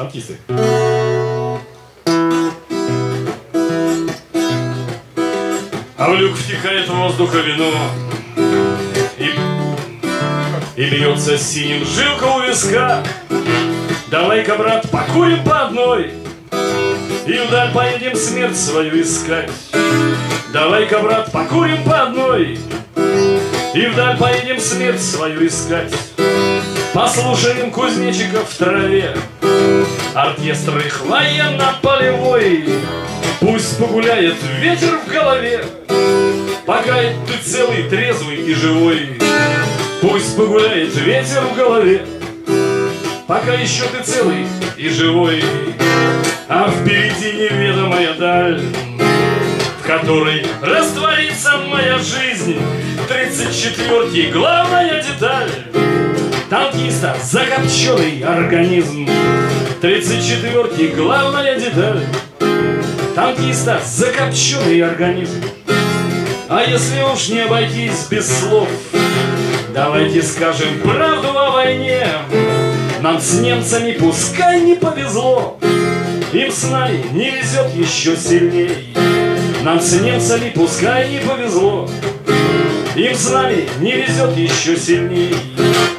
Танкисты. А в люк втекает воздуха вино. И, и бьется синим жилка у виска. Давай-ка, брат, покурим по одной. И вдаль поедем смерть свою искать. Давай-ка, брат, покурим по одной. И вдаль поедем смерть свою искать. Послушаем кузнечиков в траве Оркестр их военно-полевой Пусть погуляет ветер в голове Пока ты целый, трезвый и живой. Пусть погуляет ветер в голове Пока еще ты целый и живой. А впереди неведомая даль В которой растворится моя жизнь. Тридцать четвертый главная деталь. Танкиста закопченный организм Тридцать четвертый главная деталь. Танкиста закопченный организм. А если уж не обойтись без слов Давайте скажем правду о войне. Нам с немцами пускай не повезло. Им с нами не везет еще сильней. Нам с немцами пускай не повезло. Им с нами не везет еще сильней.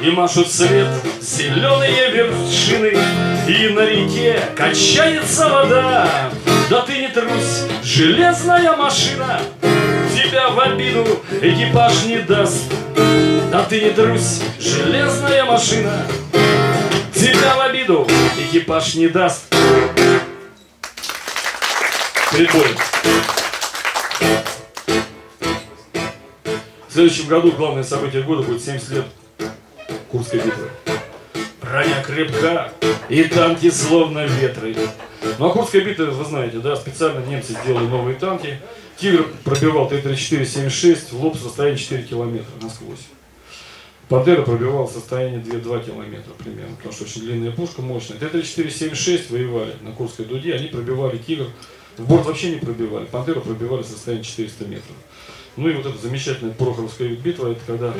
И машут вслед зеленые вершины И на реке качается вода. Да ты не трусь, железная машина. Тебя в обиду экипаж не даст. Да ты не трусь, железная машина. Тебя в обиду экипаж не даст. Боем. В следующем году главное событие года будет 70 лет Курской битвы. Броня крепка, и танки словно ветры. Ну а Курская битва, вы знаете, да, специально немцы сделали новые танки. Тигр пробивал Т-34-76 в лоб в состоянии 4 километра насквозь. Пантера пробивала состояние 2-2 километра примерно, потому что очень длинная пушка, мощная. Т-34-76 воевали на Курской дуде, они пробивали Тигр. В борт вообще не пробивали, Пантеру пробивали в состоянии 400 метров. Ну и вот эта замечательная Прохоровская битва, это когда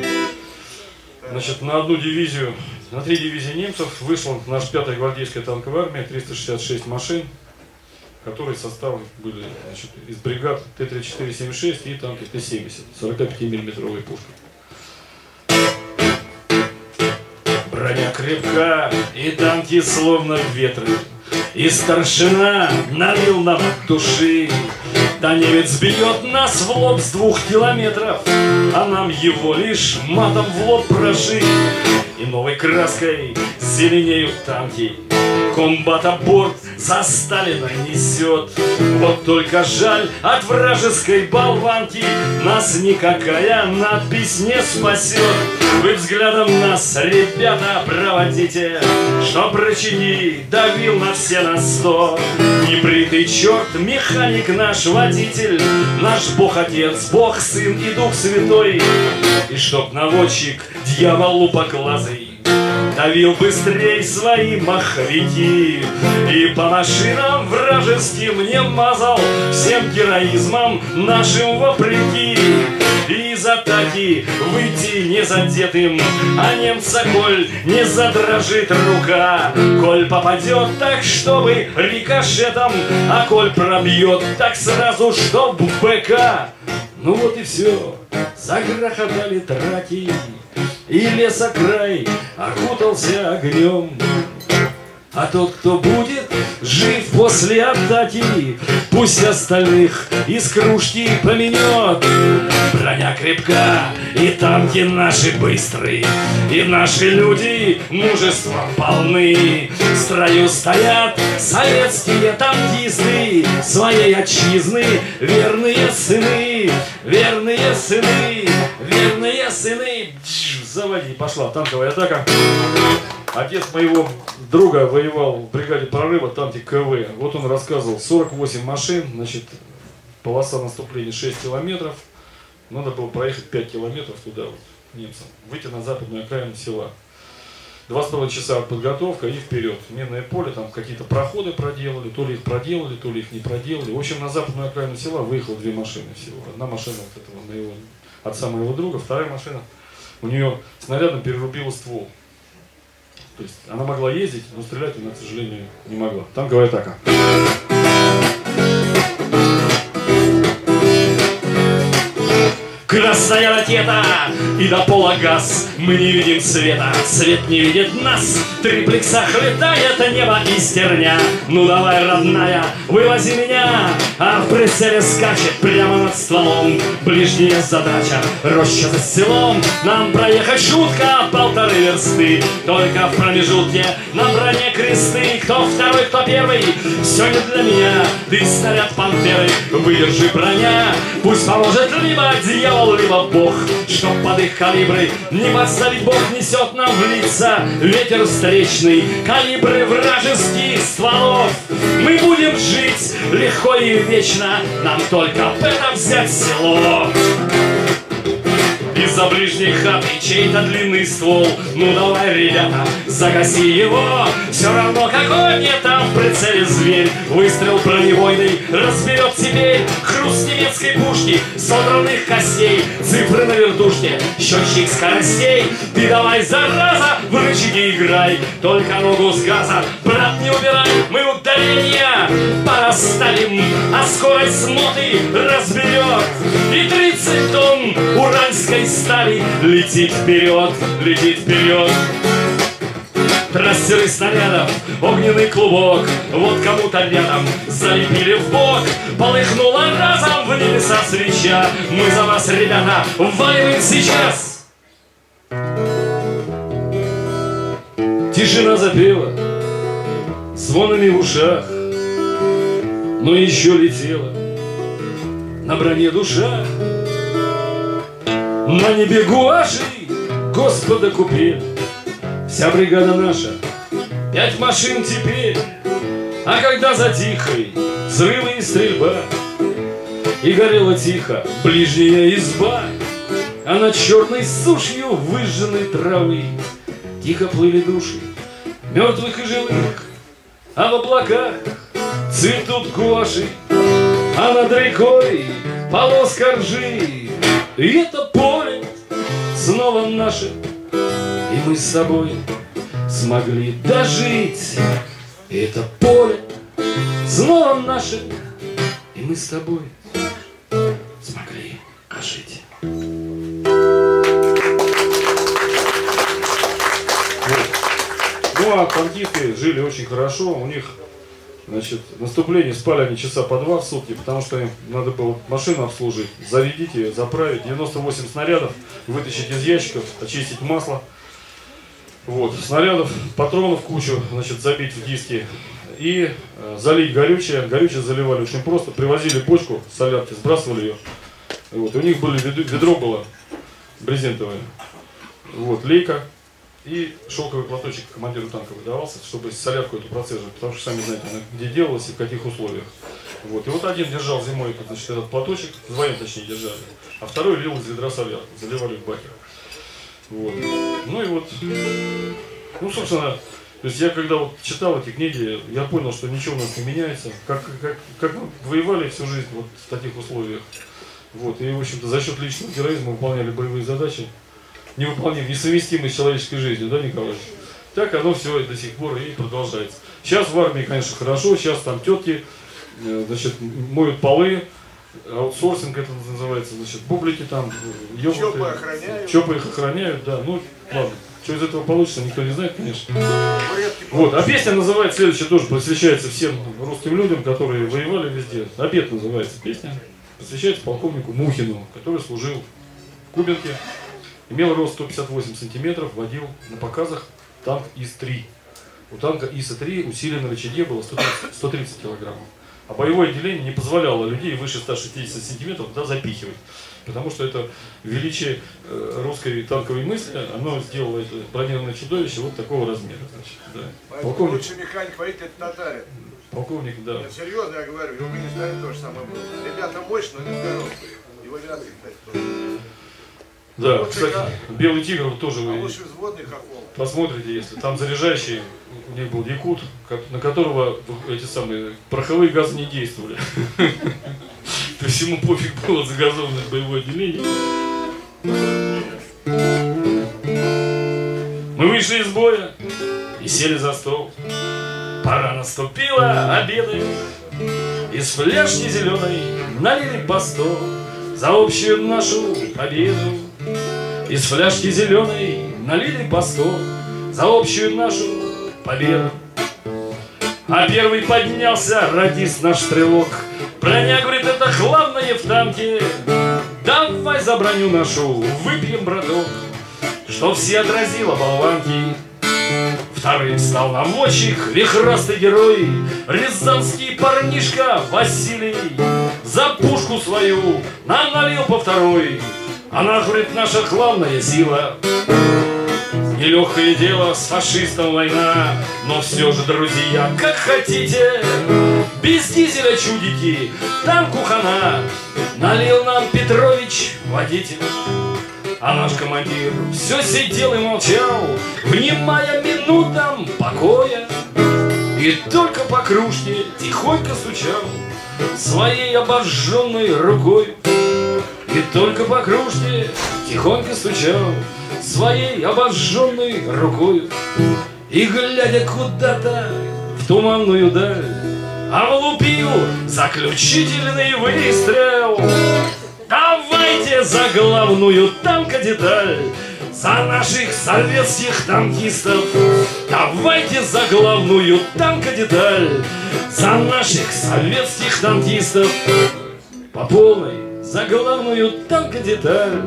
значит, на одну дивизию, на три дивизии немцев вышла наша пятая гвардейская танковая армия, 366 машин, которые составы были значит, из бригад Т-34-76 и танки Т-70, 45 миллиметровые пушки. Броня крепка, и танки словно ветры, и старшина налил нам души да немец бьет нас в лоб с двух километров, А нам его лишь матом в лоб прошить. И новой краской зеленеют танки, Комбата борт за Сталина несет. Вот только жаль, от вражеской болванки Нас никакая надпись не спасет. Вы взглядом нас, ребята, проводите, Что прочини, давил на все на сто. Непритый черт, механик наш водитель, Наш Бог-Отец, Бог-Сын и Дух Святой. И чтоб наводчик, дьявол лупоглазый, Давил быстрей свои маховики И по машинам вражеским не мазал Всем героизмом нашим вопреки. Из атаки выйти не задетым А немца, коль не задрожит рука. Коль попадет так, чтобы рикошетом А коль пробьет так сразу, чтоб в БК Ну вот и все, загрохотали траки и лесокрай окутался огнем. А тот, кто будет жив после атаки, Пусть остальных из кружки поменет. Броня крепка, и танки наши быстрые, И наши люди мужеством полны. В строю стоят советские танкисты, Своей отчизны верные сыны, Верные сыны, верные сыны. Заводи, пошла танковая атака. Отец моего друга воевал в бригаде прорыва, танки КВ. Вот он рассказывал, 48 машин, значит, полоса наступления 6 километров. Надо было проехать 5 километров туда вот, немцам. Выйти на западную окраину села. Два с половиной часа подготовка и вперед. Минное поле, там какие-то проходы проделали, то ли их проделали, то ли их не проделали. В общем, на западную окраину села выехало две машины всего. Одна машина вот этого на его, отца моего друга, вторая машина, у нее снарядом перерубила ствол То есть она могла ездить, но стрелять она, к сожалению, не могла. Танковая атака. Красная ракета! И до пола газ. Мы не видим света, свет не видит нас. В триплексах летает небо и стерня. Ну давай, родная, вывози меня! А в прицеле скачет прямо над стволом. Ближняя задача, роща за селом. Нам проехать шутка полторы версты. Только в промежутке на броне кресты. Кто второй, кто первый, все не для меня. Ты снаряд пантеры, выдержи броня. Пусть поможет либо дьявол либо Бог, чтоб под их калибры не подставить Бог несет нам в лица ветер встречный, калибры вражеских стволов. Мы будем жить легко и вечно, нам только об этом взять село. Из-за ближней хаты чей-то длинный ствол. Ну давай, ребята, загаси его. Все равно какой мне там в прицеле зверь? Выстрел бронебойный разберет теперь Хруст немецкой пушки, содранных костей. Цифры на вертушке, счетчик скоростей. Ты давай, зараза, в рычаги играй. Только ногу с газа, брат, не убирай Мы ударения пораставим А скорость смотри разберет. И 30 тонн уральской стали Летит вперед, летит вперед. Трассеры снарядов, огненный клубок Вот кому-то рядом залепили в бок. Полыхнула разом в небеса свеча. Мы за вас, ребята, валим сейчас. Тишина запела Звонами в ушах Но еще летела На броне душа? На небе гуаши Господа купили Вся бригада наша Пять машин теперь. А когда затихой Взрывы и стрельба И горела тихо Ближняя изба А над черной сушью выжженной травы Тихо плыли души Мертвых и живых А в облаках Цветут гуаши А над рекой Полоска ржи. И это поле снова наше И мы с собой смогли дожить. И это поле снова наше И мы с тобой смогли ожить. Ну а танкисты жили очень хорошо, у них Значит, наступление спали они часа по два в сутки, потому что им надо было машину обслужить, зарядить ее, заправить, 98 снарядов, вытащить из ящиков, очистить масло. Вот, снарядов, патронов кучу, значит, забить в диски и э, залить горючее. Горючее заливали очень просто, привозили бочку солярки, сбрасывали ее. Вот, у них были, ведро было брезентовое. Вот, лейка, и шелковый платочек командиру танка выдавался, чтобы солярку эту процеживать, потому что сами знаете, она где делалась и в каких условиях. Вот. И вот один держал зимой значит, этот платочек, вдвоем точнее держали, а второй лил из ведра солярку, заливали в баке. Вот. Ну и вот, ну собственно, то есть я когда вот читал эти книги, я понял, что ничего у нас не меняется, как, как, как мы воевали всю жизнь вот в таких условиях. Вот. И, в общем-то, за счет личного героизма выполняли боевые задачи невыполним, несовместимый с человеческой жизнью, да, Николай? Так оно все до сих пор и продолжается. Сейчас в армии, конечно, хорошо, сейчас там тетки, э, значит, моют полы, аутсорсинг это называется, значит, бублики там, йогурты. Чопы охраняют. Чопы их охраняют, да, ну, ладно. Что из этого получится, никто не знает, конечно. Вот, а песня называется, следующая тоже посвящается всем русским людям, которые воевали везде. Обед называется песня, посвящается полковнику Мухину, который служил в Кубинке. Имел рост 158 сантиметров, водил на показах танк ИС-3. У танка ИСа-3 усилие на рычаге было 130, 130 килограммов. А боевое отделение не позволяло людей выше 160 сантиметров туда запихивать. Потому что это величие э, русской танковой мысли, оно сделало это бронированное чудовище вот такого размера. Значит, да. Полковник... Лучший механик воитель это татарин. Полковник, да. Нет, серьезно я говорю, в Афганистане то же самое было. Ребята мощные, но не здоровые. Его авиации, кстати, тоже. Да, кстати, белый тигр вот тоже а вы посмотрите, если там заряжающий, у них был якут, на которого эти самые пороховые газы не действовали. То есть ему пофиг было загазованное боевое отделение. Мы вышли из боя, и сели за стол. Пора наступила, обеды. Из фляжки зеленой налили по сто За общую нашу победу. Из фляжки зеленой налили по сто За общую нашу победу. А первый поднялся радист наш стрелок. Броня, говорит, это главное в танке. Давай за броню нашу выпьем, браток, Что все отразило болванки. Вторым стал наводчик, вихрастый герой, Рязанский парнишка Василий. За пушку свою нам налил по второй. Она, говорит, наша главная сила. Нелегкое дело, с фашистом война, Но все же, друзья, как хотите, Без дизеля чудики, танку хана, Налил нам Петрович водитель. А наш командир все сидел и молчал, Внимая минутам покоя. И только по кружке тихонько стучал Своей обожженной рукой. И только по кружке тихонько стучал Своей обожженной рукой. И глядя куда-то в туманную даль, Облупил заключительный выстрел. Давайте за главную танка-деталь За наших советских танкистов Давайте за главную танка-деталь За наших советских танкистов По полной за главную танка-деталь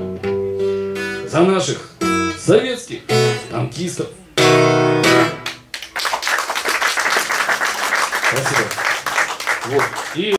За наших советских танкистов Спасибо. Вот. И